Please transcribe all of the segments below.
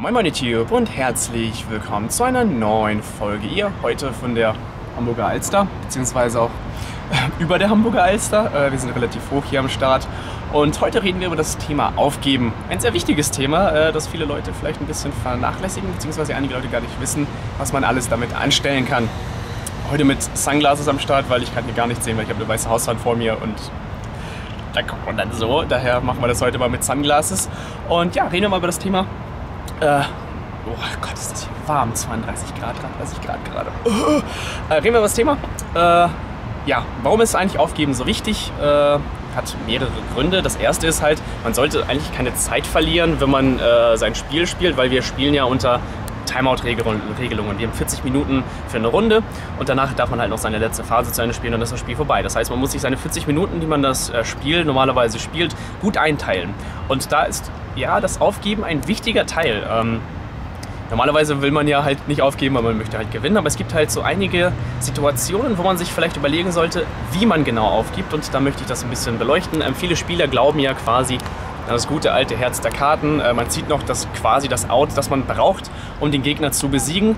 Moin Moin YouTube und herzlich willkommen zu einer neuen Folge hier heute von der Hamburger Alster, beziehungsweise auch äh, über der Hamburger Alster. Äh, wir sind relativ hoch hier am Start und heute reden wir über das Thema Aufgeben. Ein sehr wichtiges Thema, äh, das viele Leute vielleicht ein bisschen vernachlässigigen, beziehungsweise einige Leute gar nicht wissen, was man alles damit anstellen kann. Heute mit Sunglasses am Start, weil ich kann hier gar nichts sehen, weil ich habe eine weiße Hauswand vor mir und da kommt man dann so. Daher machen wir das heute mal mit Sunglasses. Und ja, reden wir mal über das Thema äh, oh Gott, ist das hier warm. 32 Grad, 33 Grad gerade. Äh, reden wir über das Thema. Äh, ja, warum ist eigentlich Aufgeben so wichtig? Äh, hat mehrere Gründe. Das erste ist halt, man sollte eigentlich keine Zeit verlieren, wenn man äh, sein Spiel spielt, weil wir spielen ja unter Timeout-Regelungen. Wir haben 40 Minuten für eine Runde und danach darf man halt noch seine letzte Phase zu Ende spielen und dann ist das Spiel vorbei. Das heißt, man muss sich seine 40 Minuten, die man das äh, Spiel normalerweise spielt, gut einteilen. Und da ist ja das Aufgeben ein wichtiger Teil. Ähm, Normalerweise will man ja halt nicht aufgeben, weil man möchte halt gewinnen, aber es gibt halt so einige Situationen, wo man sich vielleicht überlegen sollte, wie man genau aufgibt und da möchte ich das ein bisschen beleuchten. Ähm, viele Spieler glauben ja quasi, das gute alte Herz der Karten. Äh, man zieht noch das, quasi das Out, das man braucht, um den Gegner zu besiegen.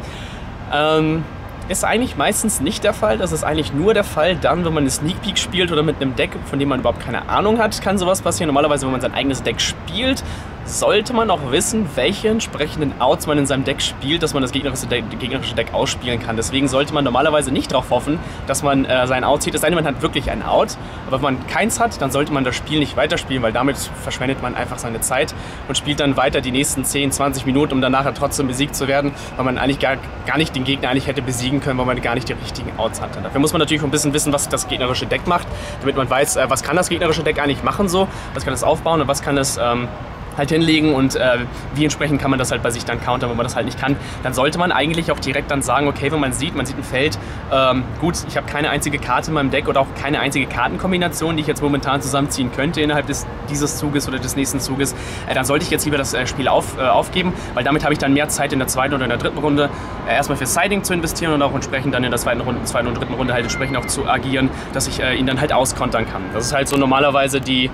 Ähm, ist eigentlich meistens nicht der Fall. Das ist eigentlich nur der Fall dann, wenn man eine Sneak Peek spielt oder mit einem Deck, von dem man überhaupt keine Ahnung hat, kann sowas passieren. Normalerweise, wenn man sein eigenes Deck spielt, sollte man auch wissen, welche entsprechenden Outs man in seinem Deck spielt, dass man das gegnerische Deck, gegnerische Deck ausspielen kann. Deswegen sollte man normalerweise nicht darauf hoffen, dass man äh, sein Out zieht. Es sei denn, man hat wirklich ein Out. Aber wenn man keins hat, dann sollte man das Spiel nicht weiterspielen, weil damit verschwendet man einfach seine Zeit und spielt dann weiter die nächsten 10, 20 Minuten, um dann nachher trotzdem besiegt zu werden, weil man eigentlich gar, gar nicht den Gegner eigentlich hätte besiegen können, weil man gar nicht die richtigen Outs hatte. Dafür muss man natürlich ein bisschen wissen, was das gegnerische Deck macht, damit man weiß, äh, was kann das gegnerische Deck eigentlich machen so, was kann es aufbauen und was kann es ähm, halt hinlegen und äh, wie entsprechend kann man das halt bei sich dann countern, wenn man das halt nicht kann. Dann sollte man eigentlich auch direkt dann sagen, okay, wenn man sieht, man sieht ein Feld, ähm, gut, ich habe keine einzige Karte in meinem Deck oder auch keine einzige Kartenkombination, die ich jetzt momentan zusammenziehen könnte innerhalb des, dieses Zuges oder des nächsten Zuges, äh, dann sollte ich jetzt lieber das äh, Spiel auf, äh, aufgeben, weil damit habe ich dann mehr Zeit in der zweiten oder in der dritten Runde äh, erstmal für Siding zu investieren und auch entsprechend dann in der zweiten, Runde, zweiten und dritten Runde halt entsprechend auch zu agieren, dass ich äh, ihn dann halt auskontern kann. Das ist halt so normalerweise die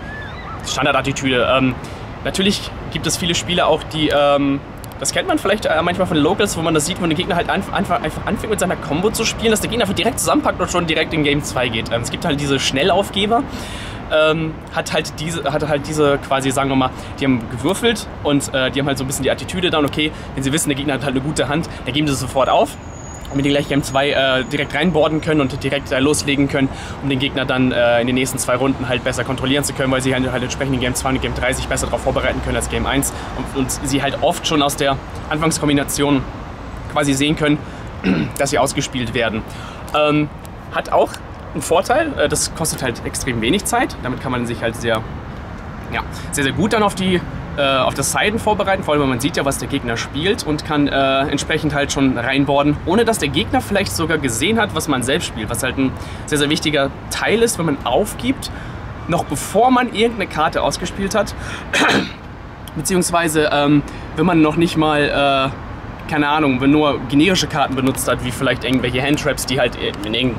Standardattitüde. Ähm, Natürlich gibt es viele Spieler auch, die, ähm, das kennt man vielleicht äh, manchmal von Locals, wo man das sieht, wo der Gegner halt einfach, einfach anfängt mit seiner Combo zu spielen, dass der Gegner einfach direkt zusammenpackt und schon direkt in Game 2 geht. Ähm, es gibt halt diese Schnellaufgeber, ähm, hat halt diese, hat halt diese quasi, sagen wir mal, die haben gewürfelt und äh, die haben halt so ein bisschen die Attitüde dann, okay, wenn sie wissen, der Gegner hat halt eine gute Hand, dann geben sie sofort auf damit die gleich Game 2 äh, direkt reinboarden können und direkt äh, loslegen können, um den Gegner dann äh, in den nächsten zwei Runden halt besser kontrollieren zu können, weil sie halt, halt entsprechend in Game 2 und Game 3 sich besser darauf vorbereiten können als Game 1 und, und sie halt oft schon aus der Anfangskombination quasi sehen können, dass sie ausgespielt werden. Ähm, hat auch einen Vorteil, äh, das kostet halt extrem wenig Zeit, damit kann man sich halt sehr, ja, sehr, sehr gut dann auf die äh, auf das Siden vorbereiten, vor allem weil man sieht ja, was der Gegner spielt und kann äh, entsprechend halt schon reinboarden, ohne dass der Gegner vielleicht sogar gesehen hat, was man selbst spielt, was halt ein sehr, sehr wichtiger Teil ist, wenn man aufgibt, noch bevor man irgendeine Karte ausgespielt hat, beziehungsweise ähm, wenn man noch nicht mal... Äh, keine Ahnung, wenn nur generische Karten benutzt hat, wie vielleicht irgendwelche Handtraps, die halt in irgendeinem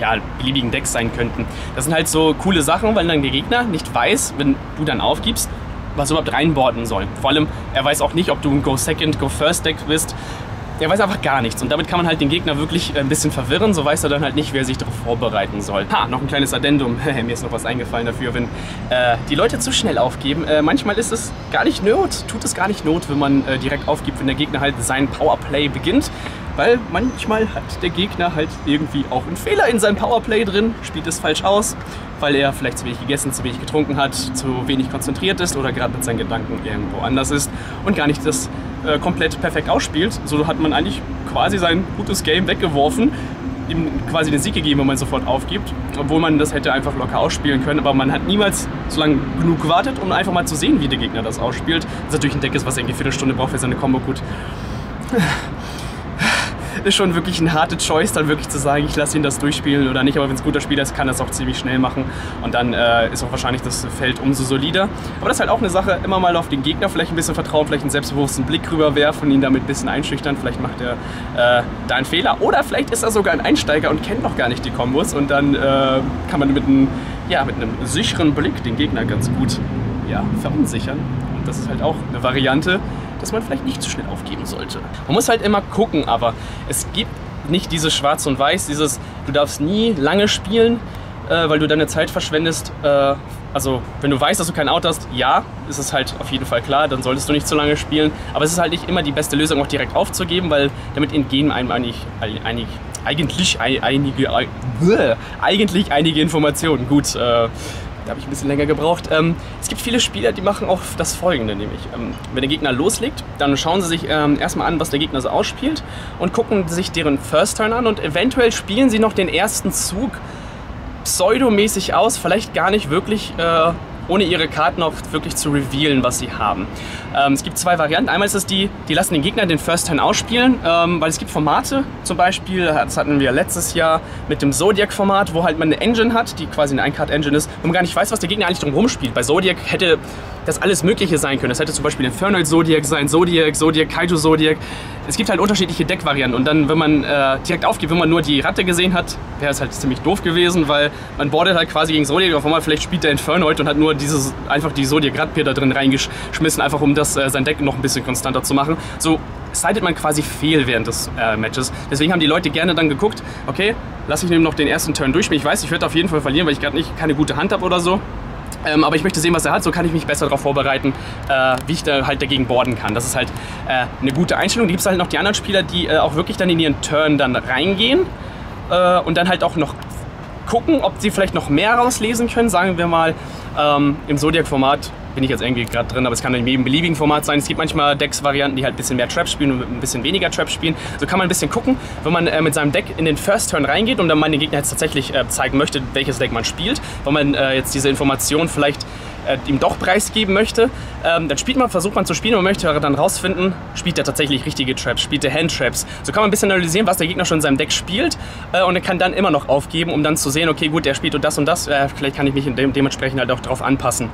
ja, beliebigen Decks sein könnten. Das sind halt so coole Sachen, weil dann der Gegner nicht weiß, wenn du dann aufgibst, was überhaupt reinboarden soll. Vor allem, er weiß auch nicht, ob du ein Go Second, Go First Deck bist. Er weiß einfach gar nichts und damit kann man halt den Gegner wirklich ein bisschen verwirren, so weiß er dann halt nicht, wie er sich darauf vorbereiten soll. Ha, noch ein kleines Addendum, mir ist noch was eingefallen dafür, wenn äh, die Leute zu schnell aufgeben. Äh, manchmal ist es gar nicht Not, tut es gar nicht Not, wenn man äh, direkt aufgibt, wenn der Gegner halt sein Powerplay beginnt. Weil manchmal hat der Gegner halt irgendwie auch einen Fehler in seinem Powerplay drin, spielt es falsch aus, weil er vielleicht zu wenig gegessen, zu wenig getrunken hat, zu wenig konzentriert ist oder gerade mit seinen Gedanken irgendwo anders ist und gar nicht das äh, komplett perfekt ausspielt. So hat man eigentlich quasi sein gutes Game weggeworfen, ihm quasi den Sieg gegeben, wenn man sofort aufgibt, obwohl man das hätte einfach locker ausspielen können, aber man hat niemals so lange genug gewartet, um einfach mal zu sehen, wie der Gegner das ausspielt. Das natürlich ein Deck ist, was irgendwie eine Viertelstunde braucht für seine Combo gut ist schon wirklich eine harte Choice, dann wirklich zu sagen, ich lasse ihn das durchspielen oder nicht. Aber wenn es ein guter Spieler ist, kann das auch ziemlich schnell machen. Und dann äh, ist auch wahrscheinlich das Feld umso solider. Aber das ist halt auch eine Sache, immer mal auf den Gegner vielleicht ein bisschen vertrauen, vielleicht einen selbstbewussten Blick rüberwerfen, ihn damit ein bisschen einschüchtern. Vielleicht macht er äh, da einen Fehler. Oder vielleicht ist er sogar ein Einsteiger und kennt noch gar nicht die Kombos. Und dann äh, kann man mit einem, ja, mit einem sicheren Blick den Gegner ganz gut ja, verunsichern. Und das ist halt auch eine Variante, dass man vielleicht nicht zu schnell aufgeben sollte. Man muss halt immer gucken, aber es gibt nicht dieses Schwarz und Weiß, dieses, du darfst nie lange spielen, äh, weil du deine Zeit verschwendest. Äh, also, wenn du weißt, dass du kein Auto hast, ja, ist es halt auf jeden Fall klar, dann solltest du nicht zu lange spielen. Aber es ist halt nicht immer die beste Lösung, auch direkt aufzugeben, weil damit entgehen einem eigentlich, eigentlich, eigentlich einige, eigentlich einige Informationen. Gut, äh, da habe ich ein bisschen länger gebraucht. Ähm, es gibt viele Spieler, die machen auch das folgende, nämlich, ähm, wenn der Gegner loslegt, dann schauen sie sich ähm, erstmal an, was der Gegner so ausspielt und gucken sich deren First Turn an und eventuell spielen sie noch den ersten Zug pseudomäßig aus, vielleicht gar nicht wirklich äh, ohne ihre Karten auch wirklich zu revealen, was sie haben. Ähm, es gibt zwei Varianten. Einmal ist es die, die lassen den Gegner den First Turn ausspielen, ähm, weil es gibt Formate, zum Beispiel, das hatten wir letztes Jahr mit dem Zodiac-Format, wo halt man eine Engine hat, die quasi eine Ein-Card-Engine ist, wo man gar nicht weiß, was der Gegner eigentlich drumherum spielt. Bei Zodiac hätte das alles Mögliche sein können. Das hätte zum Beispiel Infernoid Zodiac sein, Zodiac, Zodiac, Kaiju Zodiac. Es gibt halt unterschiedliche Deckvarianten und dann, wenn man äh, direkt aufgibt, wenn man nur die Ratte gesehen hat, wäre es halt ziemlich doof gewesen, weil man bordet halt quasi gegen Zodiac auf einmal, vielleicht spielt der Infernoid und hat nur dieses, einfach die Zodiac Radpier da drin reingeschmissen, einfach um das, äh, sein Deck noch ein bisschen konstanter zu machen. So sidet man quasi fehl während des äh, Matches. Deswegen haben die Leute gerne dann geguckt, okay, lass ich noch den ersten Turn durchspielen. Ich weiß, ich werde auf jeden Fall verlieren, weil ich gerade nicht keine gute Hand habe oder so. Ähm, aber ich möchte sehen, was er hat, so kann ich mich besser darauf vorbereiten, äh, wie ich da halt dagegen boarden kann. Das ist halt äh, eine gute Einstellung. Da gibt es halt noch die anderen Spieler, die äh, auch wirklich dann in ihren Turn dann reingehen äh, und dann halt auch noch gucken, ob sie vielleicht noch mehr rauslesen können. Sagen wir mal, ähm, im Zodiac-Format bin ich jetzt irgendwie gerade drin, aber es kann in jedem beliebigen Format sein. Es gibt manchmal Decks-Varianten, die halt ein bisschen mehr Trap spielen und ein bisschen weniger Trap spielen. So kann man ein bisschen gucken, wenn man äh, mit seinem Deck in den First Turn reingeht und dann man den Gegner jetzt tatsächlich äh, zeigen möchte, welches Deck man spielt, weil man äh, jetzt diese Information vielleicht äh, ihm doch preisgeben möchte, ähm, dann spielt man, versucht man zu spielen und möchte dann rausfinden, spielt er tatsächlich richtige Traps, spielt er Hand-Traps. So kann man ein bisschen analysieren, was der Gegner schon in seinem Deck spielt äh, und er kann dann immer noch aufgeben, um dann zu sehen, okay gut, er spielt und das und das, äh, vielleicht kann ich mich de dementsprechend halt auch darauf anpassen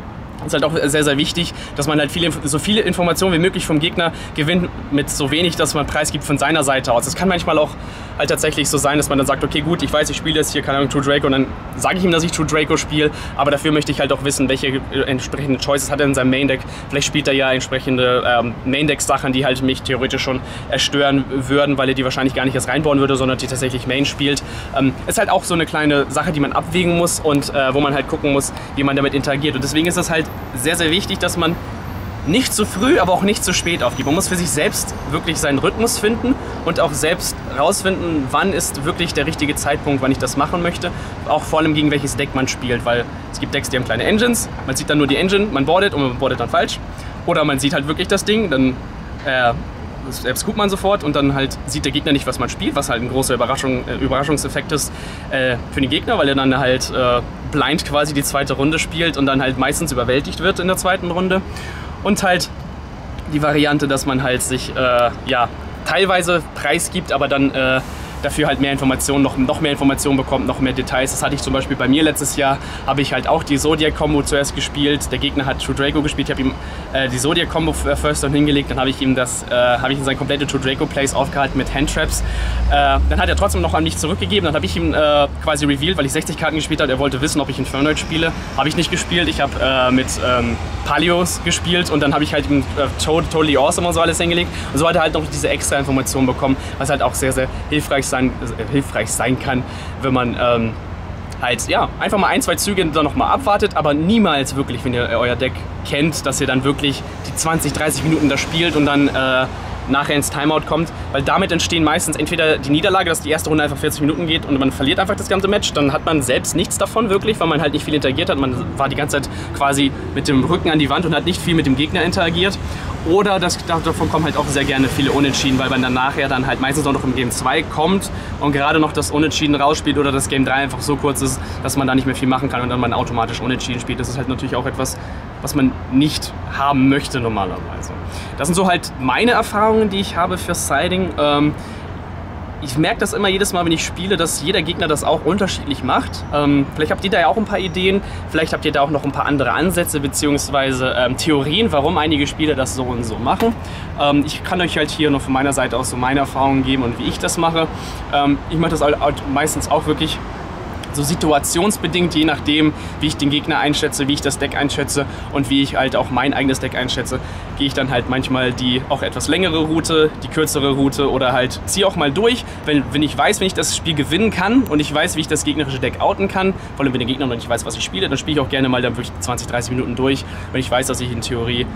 ist halt auch sehr, sehr wichtig, dass man halt viele, so viele Informationen wie möglich vom Gegner gewinnt, mit so wenig, dass man preisgibt von seiner Seite aus. Es kann manchmal auch halt tatsächlich so sein, dass man dann sagt, okay, gut, ich weiß, ich spiele jetzt hier, keine Ahnung, True Draco und dann sage ich ihm, dass ich True Draco spiele, aber dafür möchte ich halt auch wissen, welche äh, entsprechenden Choices hat er in seinem Main Deck. Vielleicht spielt er ja entsprechende ähm, Main Deck Sachen, die halt mich theoretisch schon erstören würden, weil er die wahrscheinlich gar nicht erst reinbauen würde, sondern die tatsächlich Main spielt. Ähm, ist halt auch so eine kleine Sache, die man abwägen muss und äh, wo man halt gucken muss, wie man damit interagiert. Und deswegen ist es halt sehr, sehr wichtig, dass man nicht zu früh, aber auch nicht zu spät aufgibt. Man muss für sich selbst wirklich seinen Rhythmus finden und auch selbst rausfinden, wann ist wirklich der richtige Zeitpunkt, wann ich das machen möchte. Auch vor allem gegen welches Deck man spielt, weil es gibt Decks, die haben kleine Engines. Man sieht dann nur die Engine, man boardet und man boardet dann falsch. Oder man sieht halt wirklich das Ding, dann äh, selbst guckt man sofort und dann halt sieht der Gegner nicht, was man spielt, was halt ein großer Überraschung, äh, Überraschungseffekt ist äh, für den Gegner, weil er dann halt äh, blind quasi die zweite Runde spielt und dann halt meistens überwältigt wird in der zweiten Runde. Und halt die Variante, dass man halt sich äh, ja, teilweise preisgibt, aber dann äh, dafür halt mehr Informationen, noch, noch mehr Informationen bekommt, noch mehr Details. Das hatte ich zum Beispiel bei mir letztes Jahr, habe ich halt auch die Zodiac-Kombo zuerst gespielt. Der Gegner hat True Draco gespielt, ich habe ihm äh, die Zodiac-Kombo First Down hingelegt, dann habe ich ihm das, äh, habe ich ihm sein komplette True Draco-Plays aufgehalten mit Handtraps. Äh, dann hat er trotzdem noch an mich zurückgegeben, dann habe ich ihm äh, quasi revealed, weil ich 60 Karten gespielt habe, er wollte wissen, ob ich Infernoid spiele. Habe ich nicht gespielt, ich habe äh, mit ähm, Palios gespielt und dann habe ich halt ihm äh, Totally Awesome und so alles hingelegt. Und so hat er halt noch diese extra Informationen bekommen, was halt auch sehr, sehr hilfreich sein, äh, hilfreich sein kann, wenn man ähm, halt ja, einfach mal ein, zwei Züge dann nochmal abwartet, aber niemals wirklich, wenn ihr euer Deck kennt, dass ihr dann wirklich die 20, 30 Minuten da spielt und dann äh, nachher ins Timeout kommt, weil damit entstehen meistens entweder die Niederlage, dass die erste Runde einfach 40 Minuten geht und man verliert einfach das ganze Match, dann hat man selbst nichts davon wirklich, weil man halt nicht viel interagiert hat, man war die ganze Zeit quasi mit dem Rücken an die Wand und hat nicht viel mit dem Gegner interagiert oder das, davon kommen halt auch sehr gerne viele Unentschieden, weil man dann nachher dann halt meistens auch noch im Game 2 kommt und gerade noch das Unentschieden rausspielt oder das Game 3 einfach so kurz ist, dass man da nicht mehr viel machen kann und dann man automatisch Unentschieden spielt. Das ist halt natürlich auch etwas, was man nicht haben möchte normalerweise. Das sind so halt meine Erfahrungen, die ich habe für Siding. Ähm, ich merke das immer jedes Mal, wenn ich spiele, dass jeder Gegner das auch unterschiedlich macht. Ähm, vielleicht habt ihr da ja auch ein paar Ideen, vielleicht habt ihr da auch noch ein paar andere Ansätze bzw. Ähm, Theorien, warum einige Spieler das so und so machen. Ähm, ich kann euch halt hier nur von meiner Seite aus so meine Erfahrungen geben und wie ich das mache. Ähm, ich mache das meistens auch wirklich so situationsbedingt, je nachdem, wie ich den Gegner einschätze, wie ich das Deck einschätze und wie ich halt auch mein eigenes Deck einschätze, gehe ich dann halt manchmal die auch etwas längere Route, die kürzere Route oder halt ziehe auch mal durch, wenn, wenn ich weiß, wenn ich das Spiel gewinnen kann und ich weiß, wie ich das gegnerische Deck outen kann, vor allem wenn der Gegner noch nicht weiß, was ich spiele, dann spiele ich auch gerne mal dann wirklich 20, 30 Minuten durch, wenn ich weiß, dass ich in Theorie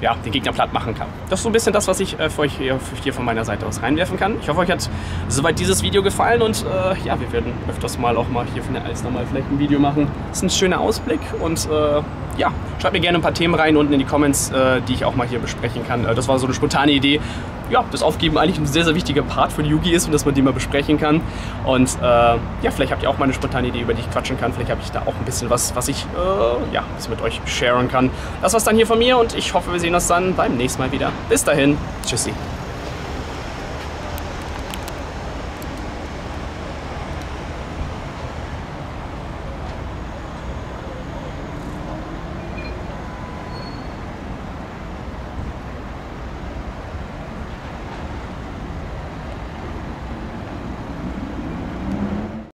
ja, den Gegner platt machen kann. Das ist so ein bisschen das, was ich äh, für euch hier, hier, von meiner Seite aus reinwerfen kann. Ich hoffe, euch hat soweit dieses Video gefallen und äh, ja, wir werden öfters mal auch mal hier von der Alster mal vielleicht ein Video machen. Das ist ein schöner Ausblick und äh, ja, schreibt mir gerne ein paar Themen rein unten in die Comments, äh, die ich auch mal hier besprechen kann. Äh, das war so eine spontane Idee. Ja, das Aufgeben eigentlich ein sehr, sehr wichtiger Part die Yugi ist und dass man die mal besprechen kann. Und äh, ja, vielleicht habt ihr auch mal eine spontane Idee, über die ich quatschen kann. Vielleicht habe ich da auch ein bisschen was, was ich äh, ja, was mit euch sharen kann. Das war's dann hier von mir und ich hoffe, wir sehen uns dann beim nächsten Mal wieder. Bis dahin, tschüssi.